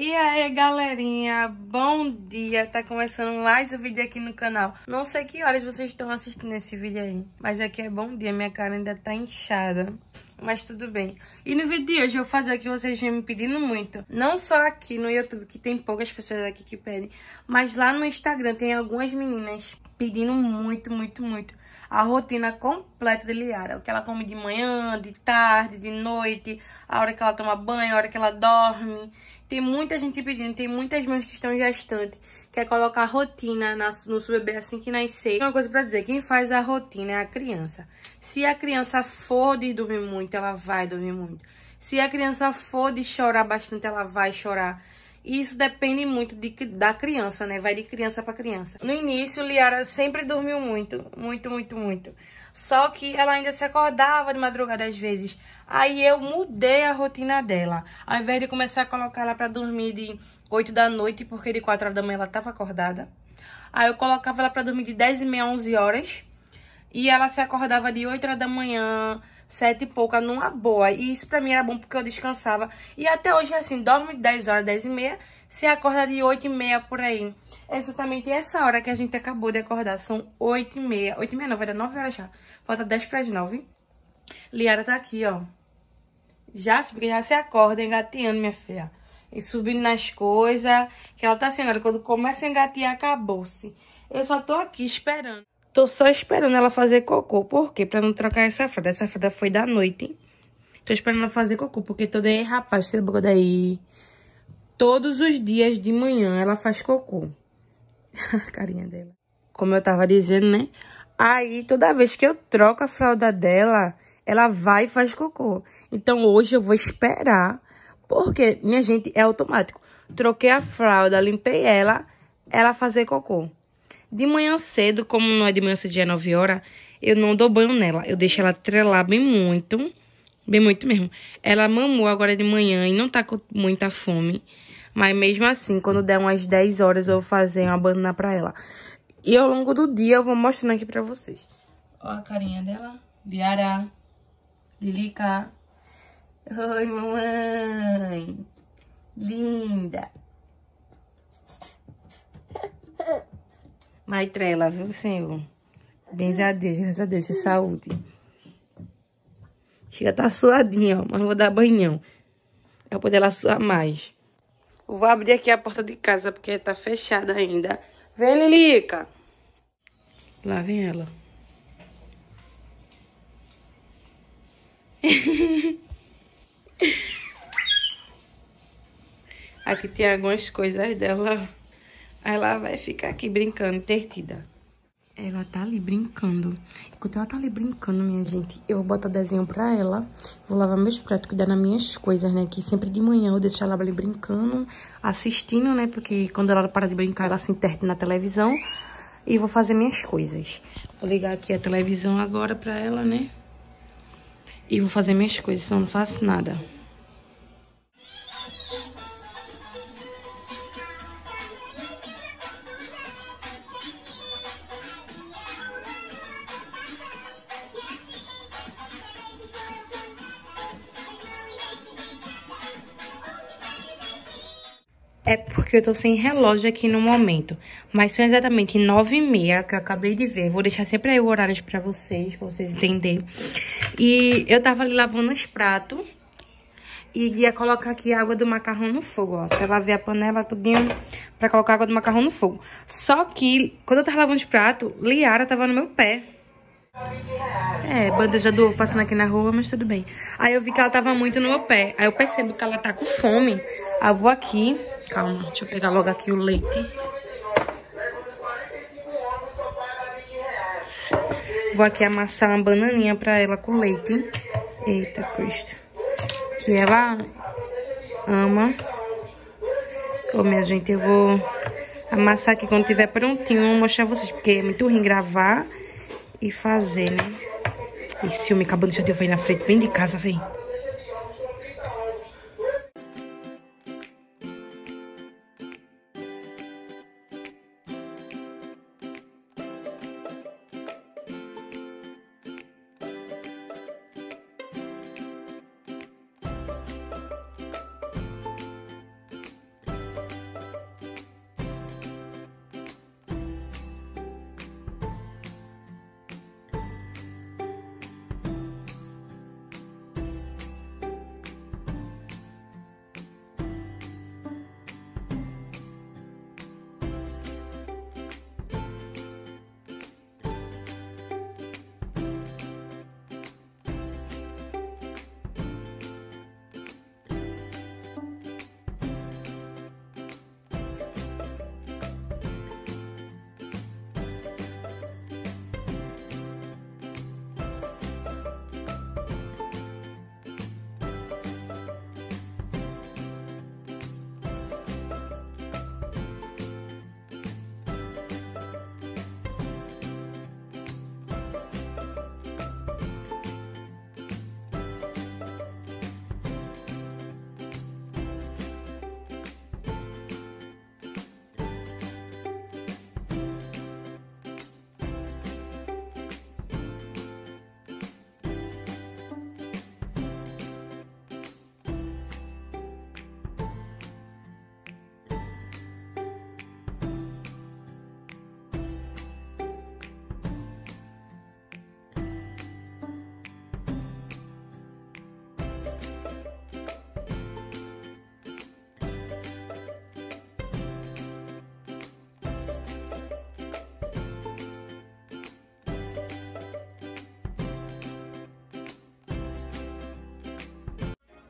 E aí, galerinha, bom dia, tá começando mais um vídeo aqui no canal. Não sei que horas vocês estão assistindo esse vídeo aí, mas aqui é bom dia, minha cara ainda tá inchada, mas tudo bem. E no vídeo de hoje eu vou fazer o que vocês vêm me pedindo muito, não só aqui no YouTube, que tem poucas pessoas aqui que pedem, mas lá no Instagram tem algumas meninas pedindo muito, muito, muito a rotina completa de Liara. O que ela come de manhã, de tarde, de noite, a hora que ela toma banho, a hora que ela dorme. Tem muita gente pedindo, tem muitas mães que estão gestantes, quer colocar rotina no seu bebê assim que nascer. Uma coisa pra dizer, quem faz a rotina é a criança. Se a criança for de dormir muito, ela vai dormir muito. Se a criança for de chorar bastante, ela vai chorar. Isso depende muito de, da criança, né? Vai de criança para criança. No início, Liara sempre dormiu muito, muito, muito, muito. Só que ela ainda se acordava de madrugada às vezes. Aí eu mudei a rotina dela. Ao invés de começar a colocar ela para dormir de 8 da noite, porque de 4 horas da manhã ela estava acordada. Aí eu colocava ela para dormir de 10 e meia a 11 horas. E ela se acordava de 8 horas da manhã, 7 e pouca, numa boa. E isso pra mim era bom porque eu descansava. E até hoje é assim, dorme de 10 horas, 10 e meia, se acorda de 8 e meia por aí. É exatamente essa hora que a gente acabou de acordar, são 8 e meia. 8 e meia não, vai dar 9 horas já. Falta 10 para as 9. Liara tá aqui, ó. Já, porque já se acorda engateando, minha filha. E subindo nas coisas. Que ela tá assim agora. Quando começa a engatear, acabou-se. Eu só tô aqui esperando. Tô só esperando ela fazer cocô. Por quê? Pra não trocar essa fralda. Essa fralda foi da noite. Tô esperando ela fazer cocô. Porque toda aí, rapaz, a boca daí. Todos os dias de manhã ela faz cocô. a carinha dela. Como eu tava dizendo, né? Aí, toda vez que eu troco a fralda dela, ela vai e faz cocô. Então, hoje eu vou esperar, porque, minha gente, é automático. Troquei a fralda, limpei ela, ela fazer cocô. De manhã cedo, como não é de manhã cedo, já é 9 horas, eu não dou banho nela. Eu deixo ela trelar bem muito, bem muito mesmo. Ela mamou agora de manhã e não tá com muita fome. Mas mesmo assim, quando der umas 10 horas, eu vou fazer uma banana pra ela. E ao longo do dia eu vou mostrando aqui pra vocês. Ó a carinha dela. Liara. Lilica. Oi, mamãe. Linda. Maitrela, viu, senhor? Benza a Deus, graças a Deus, saúde. Chega tá suadinha, ó, mas vou dar banhão. Pra poder ela suar mais. Vou abrir aqui a porta de casa, porque tá fechada ainda. Vem, Lilica. Lá vem ela. aqui tem algumas coisas dela. Ela vai ficar aqui brincando, entretida. Ela tá ali brincando. Enquanto ela tá ali brincando, minha gente, eu vou botar desenho pra ela. Vou lavar meus pratos, cuidar das minhas coisas, né? Que sempre de manhã eu deixo ela ali brincando, assistindo, né? Porque quando ela para de brincar, ela se interte na televisão. E vou fazer minhas coisas. Vou ligar aqui a televisão agora pra ela, né? E vou fazer minhas coisas, senão não faço nada. É porque eu tô sem relógio aqui no momento. Mas são exatamente nove e meia que eu acabei de ver. Vou deixar sempre aí o horário pra vocês, pra vocês entenderem. E eu tava ali lavando os pratos. E ia colocar aqui a água do macarrão no fogo, ó. Pra lavar a panela tudinho pra colocar a água do macarrão no fogo. Só que, quando eu tava lavando os pratos, Liara tava no meu pé. É, bandeja do ovo passando aqui na rua, mas tudo bem. Aí eu vi que ela tava muito no meu pé. Aí eu percebo que ela tá com fome. Eu vou aqui Calma, deixa eu pegar logo aqui o leite. Vou aqui amassar uma bananinha pra ela com leite. Eita, Cristo. Que ela ama. Ô, minha gente, eu vou amassar aqui quando tiver prontinho. Vou mostrar vocês, porque é muito ruim gravar e fazer, né? Esse filme acabou de eu ir na frente, bem de casa, vem.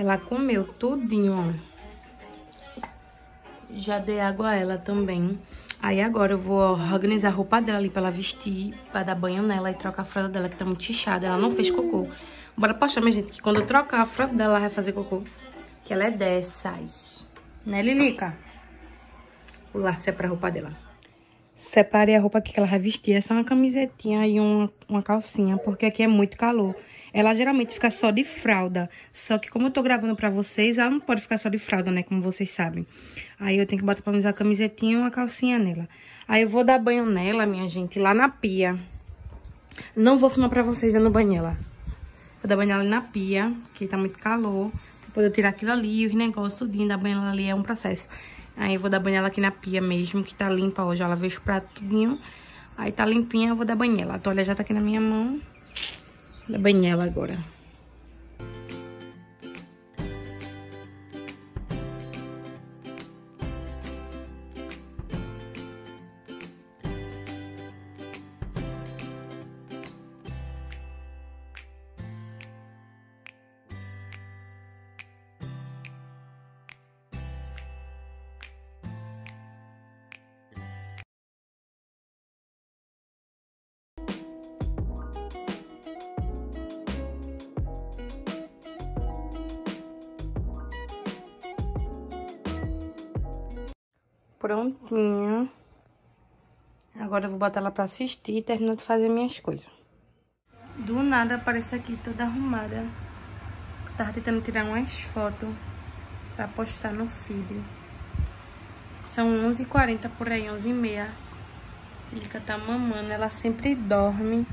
Ela comeu tudinho, ó. Já dei água a ela também. Aí agora eu vou organizar a roupa dela ali pra ela vestir, pra dar banho nela e trocar a fralda dela, que tá muito chichada. Ela não fez cocô. Bora postar, minha gente, que quando eu trocar a fralda dela, ela vai fazer cocô. Que ela é dessas. Né, Lilica? O laço é pra roupa dela. Separei a roupa aqui que ela vai vestir. É só uma camisetinha e uma, uma calcinha, porque aqui é muito calor. Ela geralmente fica só de fralda. Só que como eu tô gravando pra vocês, ela não pode ficar só de fralda, né? Como vocês sabem. Aí eu tenho que botar pra usar a camisetinha e uma calcinha nela. Aí eu vou dar banho nela, minha gente, lá na pia. Não vou filmar pra vocês dando banho nela. Vou dar banho nela na pia, que tá muito calor. Pra poder tirar aquilo ali, os negócios, tudinho. Dar banho nela ali é um processo. Aí eu vou dar banho nela aqui na pia mesmo, que tá limpa hoje. Ela veio os pratos tudinho. Aí tá limpinha, eu vou dar banho nela. A toalha já tá aqui na minha mão da banhela agora. Prontinha. Agora eu vou botar ela pra assistir e terminar de fazer minhas coisas. Do nada aparece aqui toda arrumada. tava tentando tirar umas fotos pra postar no feed. São 11h40 por aí, 11h30. Lica tá mamando, ela sempre dorme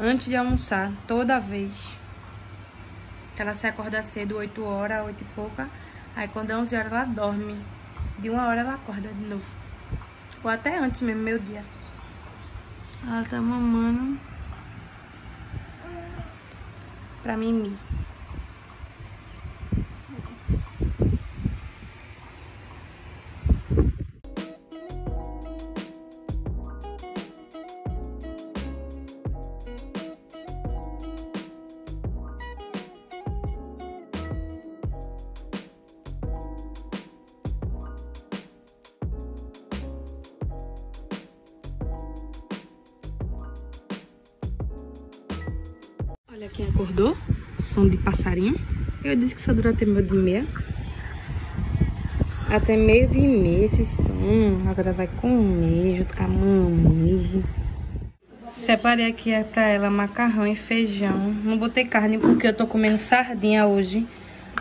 antes de almoçar, toda vez. Ela se acorda cedo, 8 horas, 8 e pouca. Aí quando é 11 horas ela dorme. De uma hora ela acorda de novo. Ou até antes mesmo, meu dia. Ela tá mamando. Pra mim. Olha quem acordou. Som de passarinho. Eu disse que só dura até meio de meia. Até meio de meia esse som. Agora vai comer junto com a mamãe. Separei aqui pra ela macarrão e feijão. Não botei carne porque eu tô comendo sardinha hoje.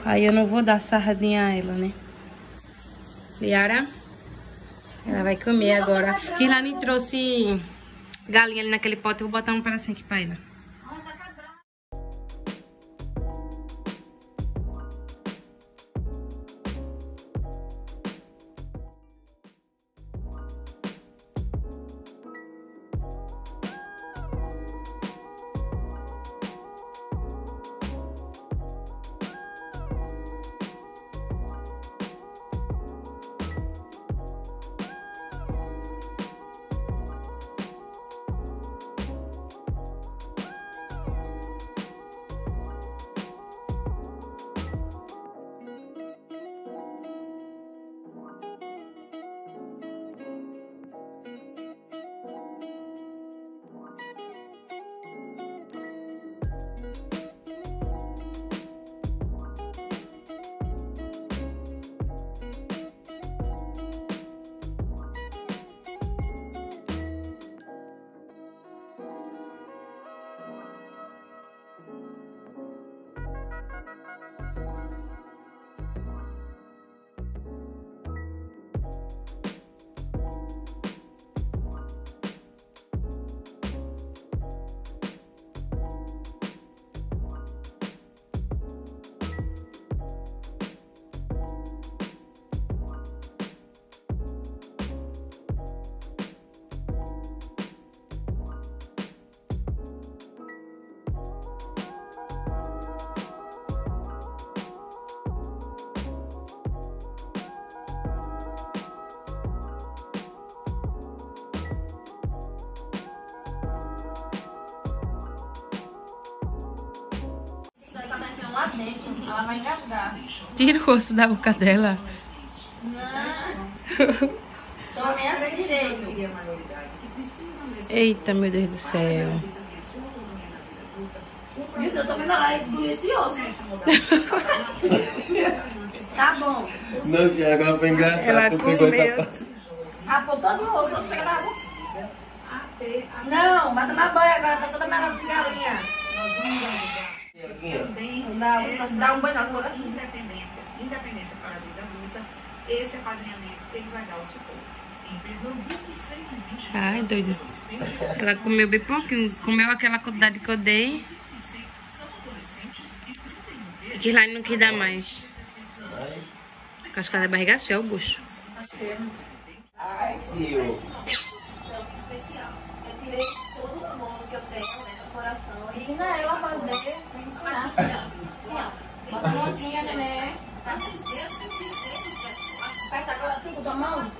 Aí eu não vou dar sardinha a ela, né? Yara, ela vai comer agora. Kilane trouxe galinha ali naquele pote. Eu vou botar um pedacinho aqui pra ela. Desse, ela vai engasgar. Tira o rosto da boca dela. Não. Então é assim direito. Eita, meu Deus do céu. Meu Deus, eu tô vendo ela engolir esse osso. tá bom. Não, Tiago, ela foi engraçada. Ela comeu. Rapou todo o osso, o osso pega da água. Não, vai tomar banho agora, tá toda melhor de galinha. Dá, um- dá um banho na cor assim. Independente, independência para a vida adulta, esse apadrinhamento ele vai dar o suporte. Em Pernambuco, 120 Ai, doido. Ela comeu bem pouquinho. Comeu aquela quantidade que eu dei. 36 são adolescentes e 31 deles Que lá não quis dar mais. Acho que ela é barriga cheia, o gosto. e eu. especial. Eu tirei todo o amor que eu tenho, né, no coração. Ensina ela a fazer, Tudo com a mão.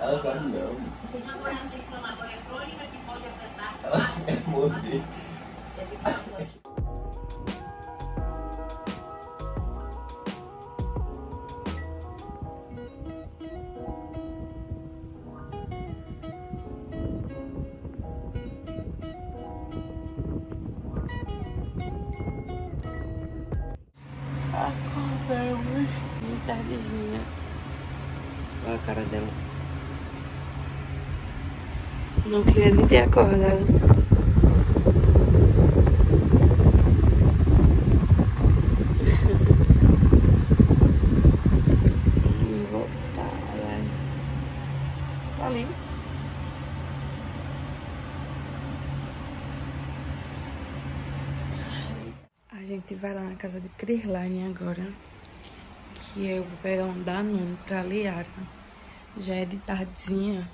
Ela sabe não. Uma doença inflamatória crônica que pode afetar Ela quer morrer. Ter acordado. Voltar. Tá ali. A gente vai lá na casa de Crislane agora. Que eu vou pegar um Danone pra Liara. Já é de tardezinha.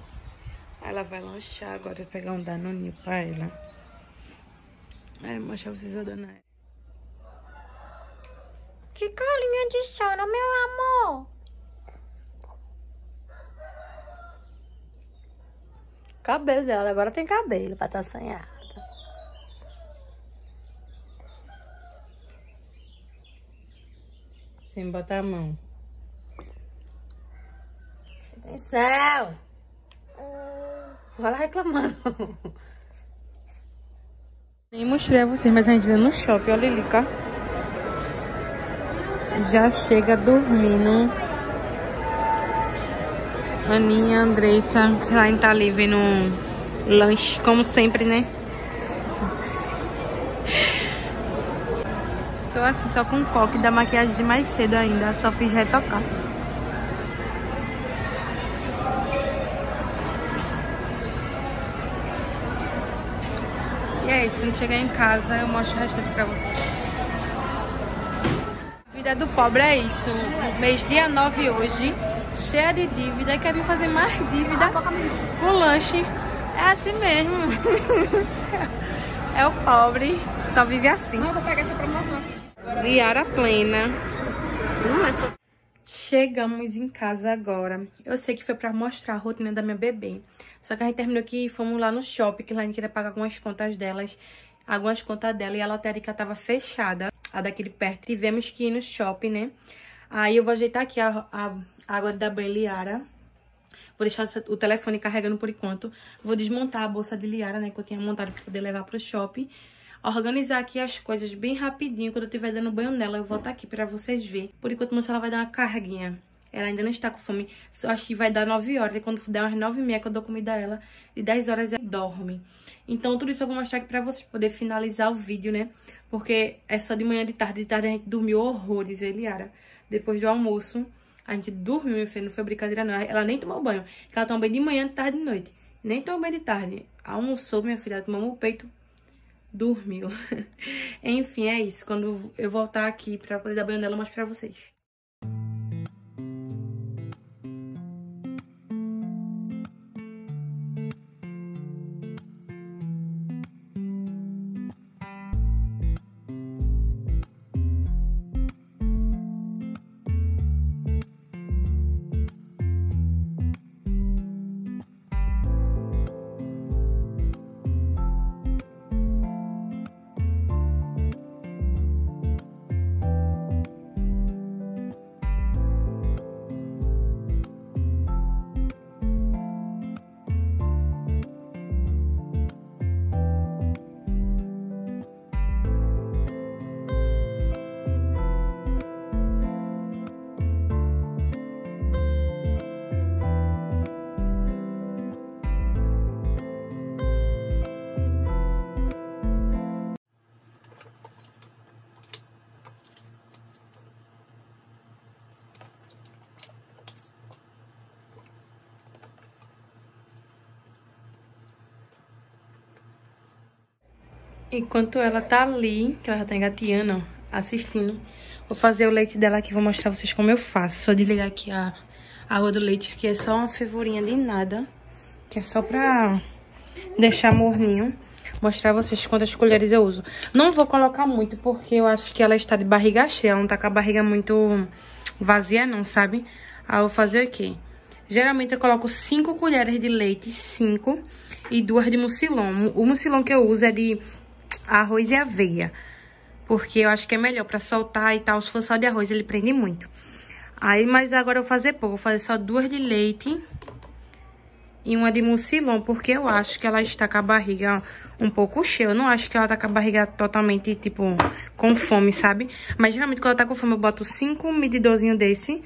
Ela vai lanchar agora, eu vou pegar um Danoninho pra ela. É, mostrar vocês a dona. Que carinha de sono, meu amor. Cabelo dela, agora tem cabelo pra estar assanhada. Sem botar a mão. Atenção! Olha lá reclamando. Nem mostrei a vocês, mas a gente veio no shopping, olha ali, cá. Já chega dormindo. Aninha, Andressa, Klein tá ali vendo um lanche, como sempre, né? Tô assim, só com coque da maquiagem de mais cedo ainda, só fiz retocar. E é isso, quando chegar em casa eu mostro o restante pra vocês. A vida do pobre é isso. Mês dia 9 hoje, cheia de dívida, quer vir fazer mais dívida com lanche. É assim mesmo. é o pobre, só vive assim. Não, vou pegar essa promoção aqui. Liara plena. É só... Chegamos em casa agora. Eu sei que foi pra mostrar a rotina da minha bebê. Só que a gente terminou que fomos lá no shopping, que lá a gente queria pagar algumas contas delas, algumas contas dela, e a lotérica tava fechada, a daquele perto. Tivemos que ir no shopping, né? Aí eu vou ajeitar aqui a, a água da banho Liara. Vou deixar o telefone carregando por enquanto. Vou desmontar a bolsa de Liara, né? Que eu tinha montado pra poder levar pro shopping. Organizar aqui as coisas bem rapidinho. Quando eu estiver dando banho nela, eu volto aqui pra vocês verem. Por enquanto, ela vai dar uma carguinha. Ela ainda não está com fome. Só acho que vai dar 9 horas. E quando der umas 9 e meia que eu dou comida a ela, de 10 horas ela dorme. Então, tudo isso eu vou mostrar aqui pra vocês, poder finalizar o vídeo, né? Porque é só de manhã, de tarde. De tarde a gente dormiu horrores, Eliara. Depois do almoço, a gente dormiu, meu filho. Não foi brincadeira, não. Ela nem tomou banho. Porque ela toma banho de manhã, de tarde e de noite. Nem tomou banho de tarde. Almoçou, minha filha. Tomamos o peito dormiu. Enfim, é isso. Quando eu voltar aqui pra poder dar banho nela, eu mostro pra vocês. Enquanto ela tá ali, que ela já tá engateando, ó, assistindo, vou fazer o leite dela aqui, vou mostrar pra vocês como eu faço. Só desligar aqui a água do leite, que é só uma fervurinha de nada, que é só pra deixar morninho. Mostrar vocês quantas colheres eu uso. Não vou colocar muito, porque eu acho que ela está de barriga cheia, ela não tá com a barriga muito vazia não, sabe? Aí eu vou fazer o quê? Geralmente eu coloco 5 colheres de leite, 5, e duas de mucilon. O mucilon que eu uso é de arroz e aveia. Porque eu acho que é melhor pra soltar e tal. Se for só de arroz, ele prende muito. Aí, mas agora eu vou fazer pouco. Vou fazer só duas de leite e uma de mucilon. Porque eu acho que ela está com a barriga um pouco cheia. Eu não acho que ela tá com a barriga totalmente, tipo, com fome, sabe? Mas geralmente quando ela tá com fome eu boto cinco medidorzinhos desse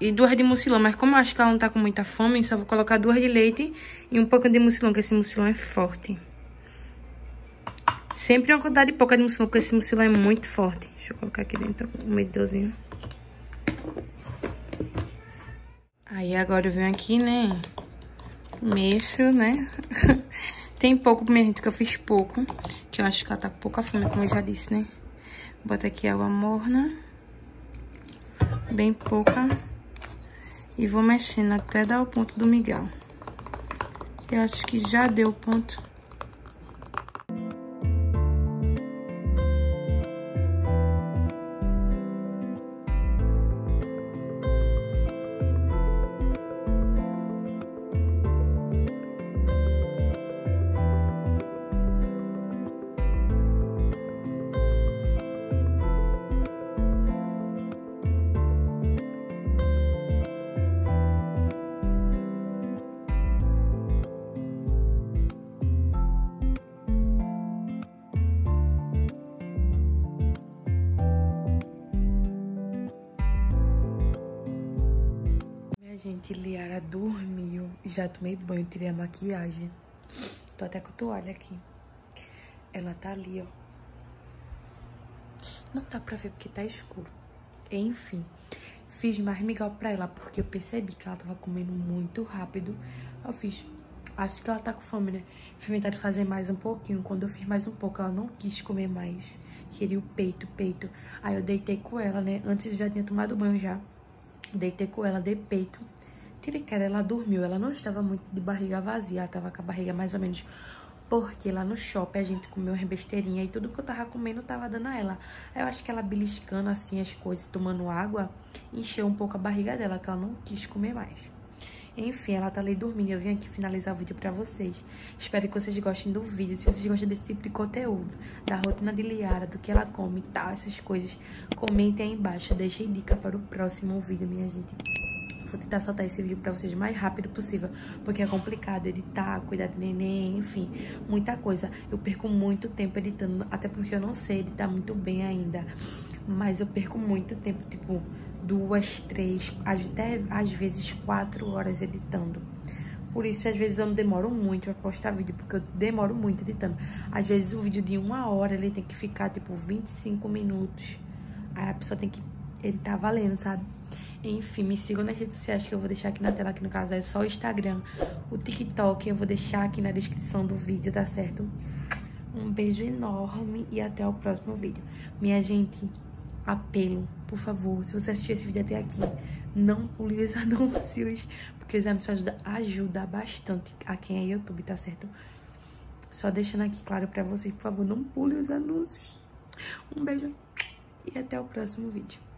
e duas de mucilon. Mas como eu acho que ela não tá com muita fome, só vou colocar duas de leite e um pouco de mucilon, que esse mucilon é forte. Sempre uma quantidade pouca de mucilon, porque esse mucilon é muito forte. Deixa eu colocar aqui dentro um medidorzinho. Aí agora eu venho aqui, né? Mexo, né? Tem pouco, minha gente, que eu fiz pouco. Que eu acho que ela tá com pouca fome, como eu já disse, né? Bota aqui água morna. Bem pouca. E vou mexendo até dar o ponto do migral. Eu acho que já deu o ponto. Gente, Liara dormiu. Já tomei banho, tirei a maquiagem. Tô até com toalha aqui. Ela tá ali, ó. Não dá pra ver porque tá escuro. Enfim, fiz mais migral pra ela porque eu percebi que ela tava comendo muito rápido. Eu fiz, acho que ela tá com fome, né? Fui inventar de fazer mais um pouquinho. Quando eu fiz mais um pouco, ela não quis comer mais. Queria o peito, peito. Aí eu deitei com ela, né? Antes já tinha tomado banho já. Deitei com ela, de peito. Tirei que ela dormiu. Ela não estava muito de barriga vazia. Ela estava com a barriga mais ou menos... Porque lá no shopping a gente comeu uma besteirinha e tudo que eu tava comendo tava dando a ela. Aí eu acho que ela beliscando assim as coisas, tomando água, encheu um pouco a barriga dela, que ela não quis comer mais. Enfim, ela tá ali dormindo. Eu vim aqui finalizar o vídeo pra vocês. Espero que vocês gostem do vídeo. Se vocês gostam desse tipo de conteúdo, da rotina de Liara, do que ela come e tal, essas coisas, comentem aí embaixo. Deixem dica para o próximo vídeo, minha gente. Vou tentar soltar esse vídeo pra vocês o mais rápido possível, porque é complicado editar, cuidar do neném, enfim, muita coisa. Eu perco muito tempo editando, até porque eu não sei editar muito bem ainda. Mas eu perco muito tempo, tipo, duas, três, até às vezes quatro horas editando. Por isso, às vezes, eu não demoro muito pra postar vídeo, porque eu demoro muito editando. Às vezes, o vídeo de uma hora, ele tem que ficar, tipo, 25 minutos. Aí a pessoa tem que... Ele tá valendo, sabe? Enfim, me sigam nas redes sociais que eu vou deixar aqui na tela, que no caso é só o Instagram. O TikTok eu vou deixar aqui na descrição do vídeo, tá certo? Um beijo enorme e até o próximo vídeo. Minha gente, apelo, por favor, se você assistiu esse vídeo até aqui, não pule os anúncios, porque os anúncios ajudam ajuda bastante a quem é YouTube, tá certo? Só deixando aqui claro pra vocês, por favor, não pule os anúncios. Um beijo e até o próximo vídeo.